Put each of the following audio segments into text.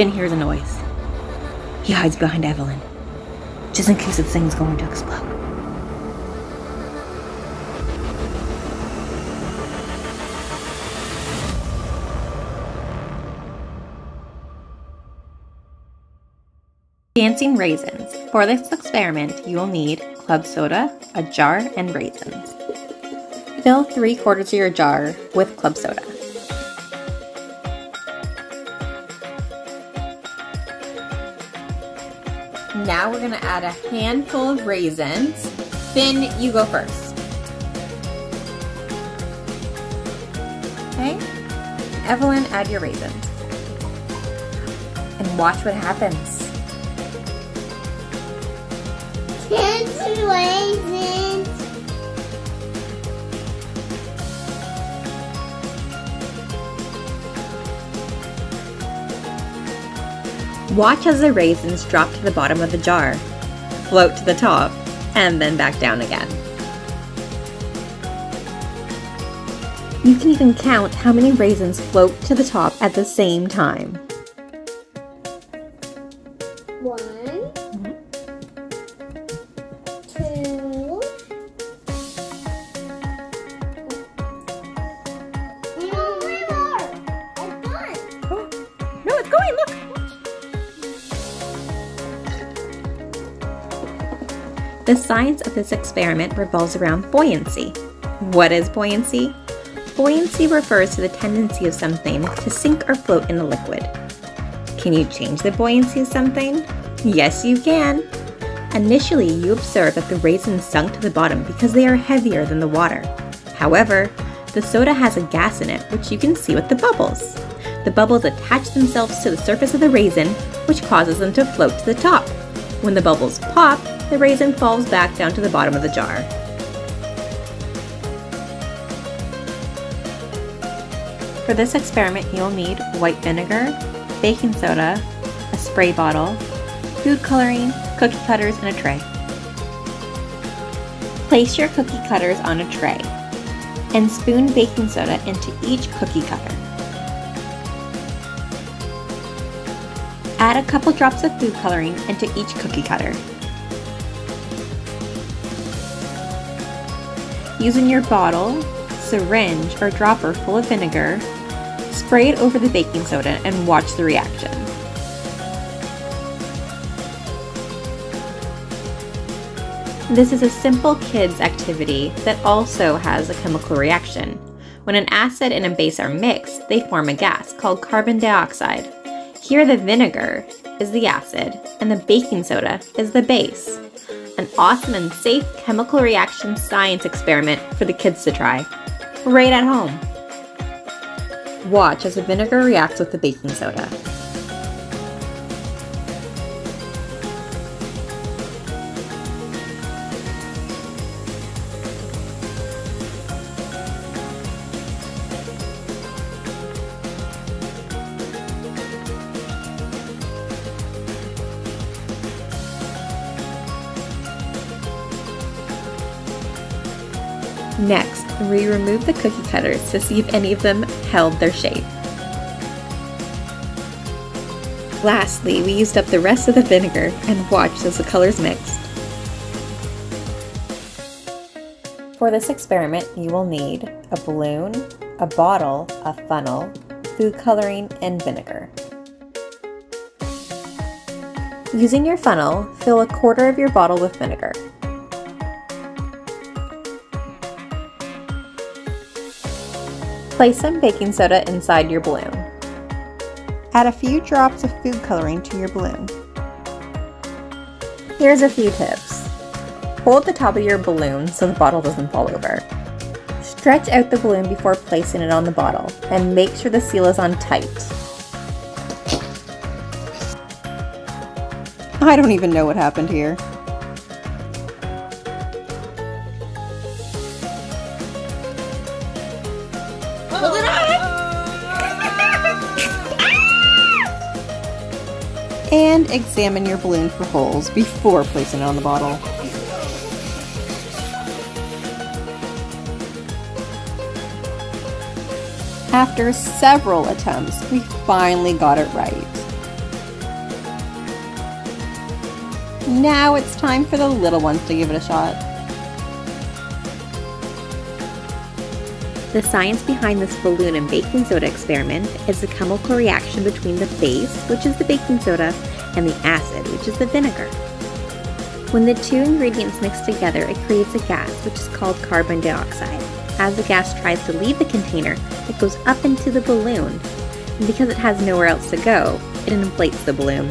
Finn hears a noise. He hides behind Evelyn, just in case the thing's going to explode. Dancing raisins. For this experiment, you will need club soda, a jar, and raisins. Fill three quarters of your jar with club soda. Now we're gonna add a handful of raisins. Finn, you go first. Okay? Evelyn, add your raisins. And watch what happens. Kids raisins. Watch as the raisins drop to the bottom of the jar, float to the top, and then back down again. You can even count how many raisins float to the top at the same time. One, two. No, more. I'm done. No, it's going, look! The science of this experiment revolves around buoyancy. What is buoyancy? Buoyancy refers to the tendency of something to sink or float in a liquid. Can you change the buoyancy of something? Yes, you can. Initially, you observe that the raisins sunk to the bottom because they are heavier than the water. However, the soda has a gas in it, which you can see with the bubbles. The bubbles attach themselves to the surface of the raisin, which causes them to float to the top. When the bubbles pop, the raisin falls back down to the bottom of the jar. For this experiment, you'll need white vinegar, baking soda, a spray bottle, food coloring, cookie cutters, and a tray. Place your cookie cutters on a tray and spoon baking soda into each cookie cutter. Add a couple drops of food coloring into each cookie cutter. Using your bottle, syringe, or dropper full of vinegar, spray it over the baking soda and watch the reaction. This is a simple kids activity that also has a chemical reaction. When an acid and a base are mixed, they form a gas called carbon dioxide. Here the vinegar is the acid and the baking soda is the base. An awesome and safe chemical reaction science experiment for the kids to try. Right at home. Watch as the vinegar reacts with the baking soda. Next, we remove the cookie cutters to see if any of them held their shape. Lastly, we used up the rest of the vinegar and watched as the colors mixed. For this experiment, you will need a balloon, a bottle, a funnel, food coloring, and vinegar. Using your funnel, fill a quarter of your bottle with vinegar. Place some baking soda inside your balloon. Add a few drops of food coloring to your balloon. Here's a few tips. Hold the top of your balloon so the bottle doesn't fall over. Stretch out the balloon before placing it on the bottle and make sure the seal is on tight. I don't even know what happened here. Hold it up! and examine your balloon for holes before placing it on the bottle. After several attempts, we finally got it right. Now it's time for the little ones to give it a shot. The science behind this balloon and baking soda experiment is the chemical reaction between the base, which is the baking soda, and the acid, which is the vinegar. When the two ingredients mix together, it creates a gas, which is called carbon dioxide. As the gas tries to leave the container, it goes up into the balloon. And because it has nowhere else to go, it inflates the balloon.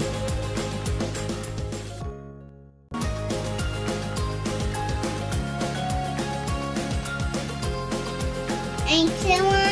Então,